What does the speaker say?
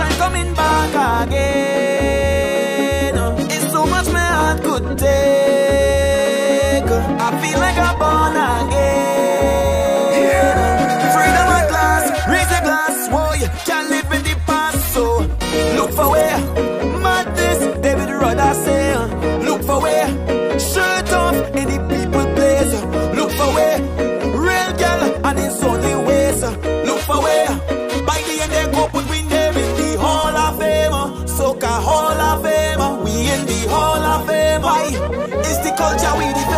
time coming back again. It's so much my heart could take. I feel like I'm born again. Freedom at last, raise a glass, whoa, you can't live in the past, so look for Hall of Fame. We in the Hall of Fame. Why? It's the culture we define.